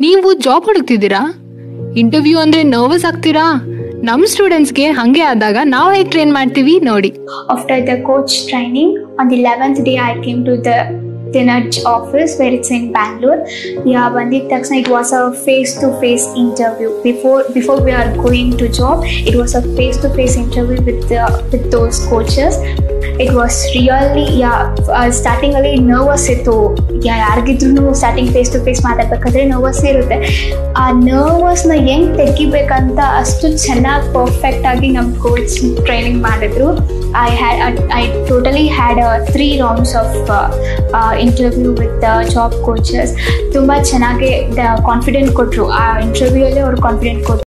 ನೀವು ಜಾಬ್ ಹುಡುಕ್ತಿದ್ದೀರಾ? ಇಂಟರ್ವ್ಯೂ ಅಂದ್ರೆ ನರ್ವಸ್ ಆಗ್ತೀರಾ? ನಮ್ಮ ಸ್ಟೂಡೆಂಟ್ಸ್ಗೆ ಹಂಗೆ ಆದಾಗ ನಾವು ಹೇಗೆ ಟ್ರೈನ್ ಮಾಡ್ತೀವಿ ನೋಡಿ. After the coach training on the eleventh day I came to the Dinaj office where it's in Bangalore ಯಾ ಬಂದಿದ್ದ ತಕ್ಷಣ it was a face to face interview before before we are going to job it was a face to face interview with with those coaches really, was really ಯಾ ಸ್ಟಾರ್ಟಿಂಗಲ್ಲಿ nervous ಇತ್ತು. ಯಾರಿಗಿದ್ರು starting face to face ಮಾತಾಡ್ಬೇಕಾದ್ರೆ nervous ಇರುತ್ತೆ. ಆ ನರ್ವಸ್ನ ಹೆಂಗ್ ತೆಗಿಬೇಕಂತ ಅಷ್ಟು ಚೆನ್ನಾಗಿ ಪರ್ಫೆಕ್ಟಾಗಿ ನಮ್ಮ ಕೋಚ್ ಟ್ರೈನಿಂಗ್ ಮಾಡಿದ್ರು. I had I totally had three rounds of interview with job coaches ತುಂಬ ಚೆನ್ನಾಗಿ ಕಾನ್ಫಿಡೆಂಟ್ ಕೊಟ್ಟರು ಆ ಇಂಟರ್ವ್ಯೂ ಅಲ್ಲಿ ಅವ್ರು ಕಾನ್ಫಿಡೆಂಟ್ ಕೊಟ್ಟರು